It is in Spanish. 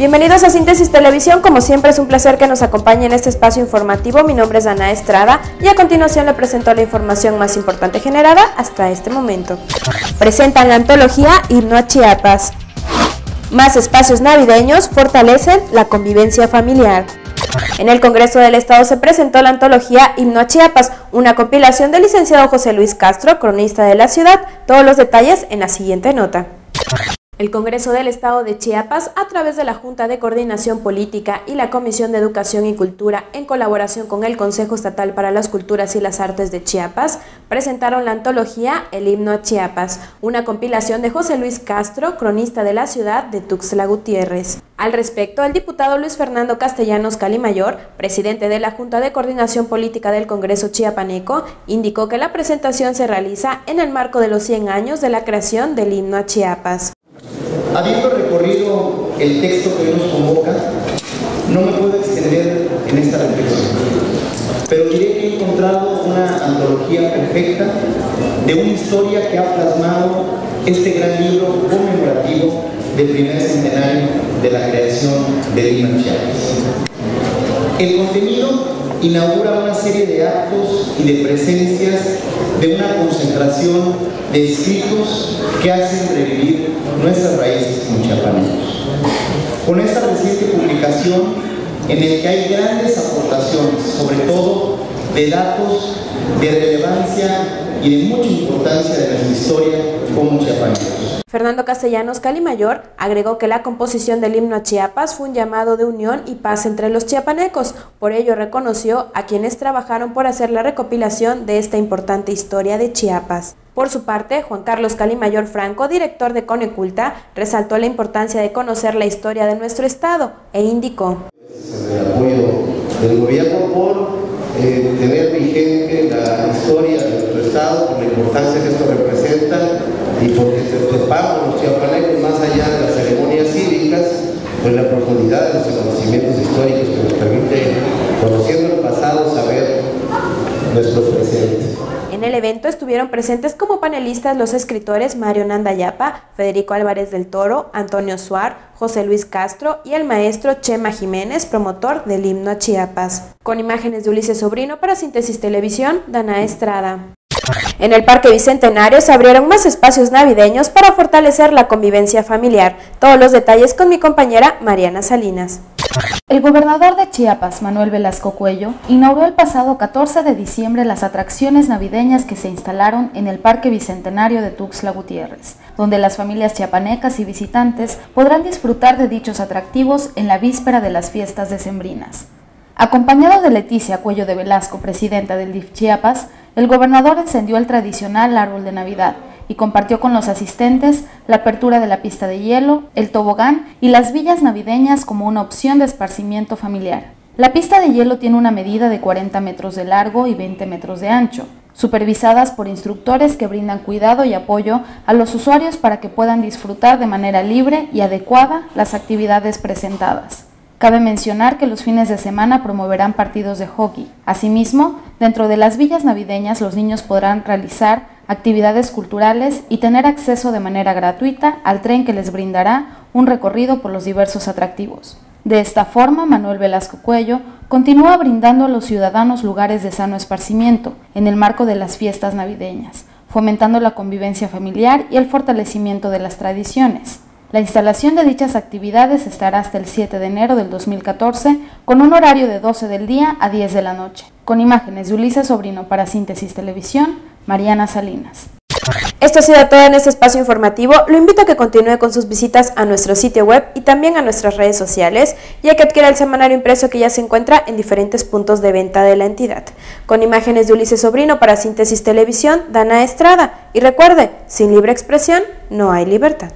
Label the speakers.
Speaker 1: Bienvenidos a Síntesis Televisión, como siempre es un placer que nos acompañe en este espacio informativo. Mi nombre es Ana Estrada y a continuación le presento la información más importante generada hasta este momento. Presentan la antología Himno a Chiapas. Más espacios navideños fortalecen la convivencia familiar. En el Congreso del Estado se presentó la antología Himno a Chiapas, una compilación del licenciado José Luis Castro, cronista de la ciudad. Todos los detalles en la siguiente nota. El Congreso del Estado de Chiapas, a través de la Junta de Coordinación Política y la Comisión de Educación y Cultura, en colaboración con el Consejo Estatal para las Culturas y las Artes de Chiapas, presentaron la antología El Himno a Chiapas, una compilación de José Luis Castro, cronista de la ciudad de Tuxtla Gutiérrez. Al respecto, el diputado Luis Fernando Castellanos Calimayor, presidente de la Junta de Coordinación Política del Congreso Chiapaneco, indicó que la presentación se realiza en el marco de los 100 años de la creación del himno a Chiapas.
Speaker 2: Habiendo recorrido el texto que nos convoca, no me puedo extender en esta reflexión, pero diré que he encontrado una antología perfecta de una historia que ha plasmado este gran libro conmemorativo del primer centenario de la creación de Lima Chiapas. El contenido inaugura una serie de actos y de presencias de una concentración de escritos que hacen revivir nuestras raíces como chiapanecos. Con esta reciente publicación, en el que hay grandes aportaciones, sobre todo de datos de relevancia y de mucha importancia de nuestra historia como chiapanecos.
Speaker 1: Fernando Castellanos Calimayor agregó que la composición del himno a Chiapas fue un llamado de unión y paz entre los chiapanecos, por ello reconoció a quienes trabajaron por hacer la recopilación de esta importante historia de Chiapas. Por su parte, Juan Carlos Calimayor Franco, director de Coneculta, resaltó la importancia de conocer la historia de nuestro estado e indicó.
Speaker 3: El apoyo del gobierno por eh, tener vigente la historia de nuestro estado, por la importancia que esto representa y porque sepamos los chiapanecos más allá de las ceremonias cívicas, pues la profundidad de los conocimientos históricos que nos permite, conociendo el pasado, saber nuestro presente.
Speaker 1: En el evento estuvieron presentes como panelistas los escritores Mario Nandayapa, Federico Álvarez del Toro, Antonio Suar, José Luis Castro y el maestro Chema Jiménez, promotor del himno a Chiapas. Con imágenes de Ulises Sobrino para Síntesis Televisión, Dana Estrada. En el Parque Bicentenario se abrieron más espacios navideños para fortalecer la convivencia familiar. Todos los detalles con mi compañera Mariana Salinas.
Speaker 4: El gobernador de Chiapas, Manuel Velasco Cuello, inauguró el pasado 14 de diciembre las atracciones navideñas que se instalaron en el Parque Bicentenario de Tuxtla Gutiérrez, donde las familias chiapanecas y visitantes podrán disfrutar de dichos atractivos en la víspera de las fiestas decembrinas. Acompañado de Leticia Cuello de Velasco, presidenta del DIF Chiapas, el gobernador encendió el tradicional árbol de Navidad y compartió con los asistentes la apertura de la pista de hielo, el tobogán y las villas navideñas como una opción de esparcimiento familiar. La pista de hielo tiene una medida de 40 metros de largo y 20 metros de ancho, supervisadas por instructores que brindan cuidado y apoyo a los usuarios para que puedan disfrutar de manera libre y adecuada las actividades presentadas. Cabe mencionar que los fines de semana promoverán partidos de hockey. Asimismo, dentro de las villas navideñas los niños podrán realizar actividades culturales y tener acceso de manera gratuita al tren que les brindará un recorrido por los diversos atractivos. De esta forma, Manuel Velasco Cuello continúa brindando a los ciudadanos lugares de sano esparcimiento en el marco de las fiestas navideñas, fomentando la convivencia familiar y el fortalecimiento de las tradiciones. La instalación de dichas actividades estará hasta el 7 de enero del 2014 con un horario de 12 del día a 10 de la noche. Con imágenes de Ulises Sobrino para Síntesis Televisión, Mariana Salinas.
Speaker 1: Esto ha sido todo en este espacio informativo. Lo invito a que continúe con sus visitas a nuestro sitio web y también a nuestras redes sociales, ya que adquiera el semanario impreso que ya se encuentra en diferentes puntos de venta de la entidad. Con imágenes de Ulises Sobrino para Síntesis Televisión, Dana Estrada. Y recuerde, sin libre expresión no hay libertad.